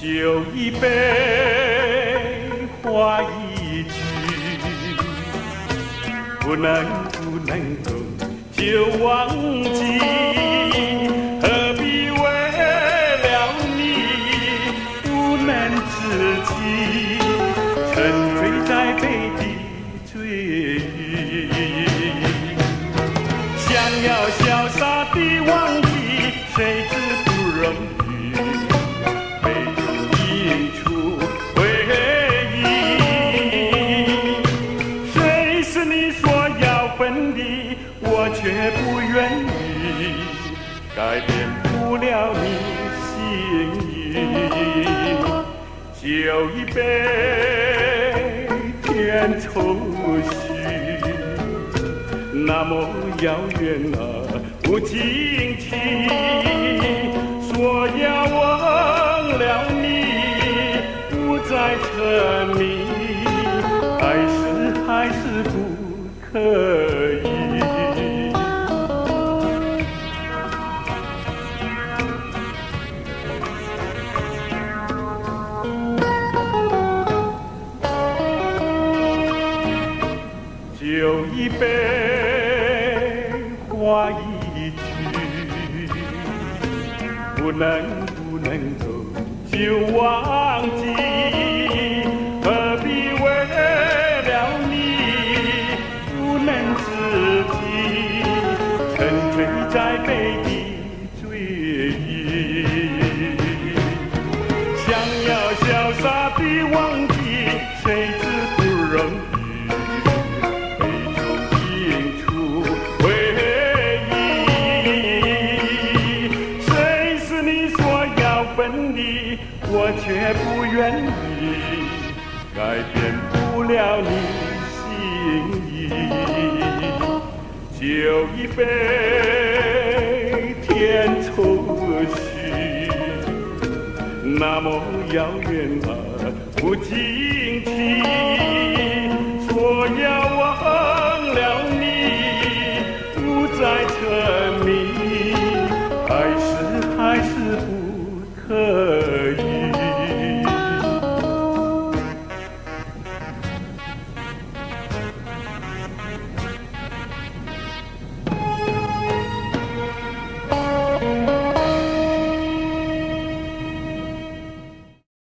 酒一杯话一句不能不能够就忘记何必为了你不能自己沉醉在杯底醉忆想要改变不了你心意。酒一杯，天愁绪。那么遥远啊，不惊奇。说要忘了你，不再沉迷，还是还是不可一杯，花一曲，不能不能够就忘记，何必为了你不能自己沉醉在杯底醉？想要潇洒地忘我却不愿意，改变不了你心意。酒一杯，天愁绪。那么遥远啊，不及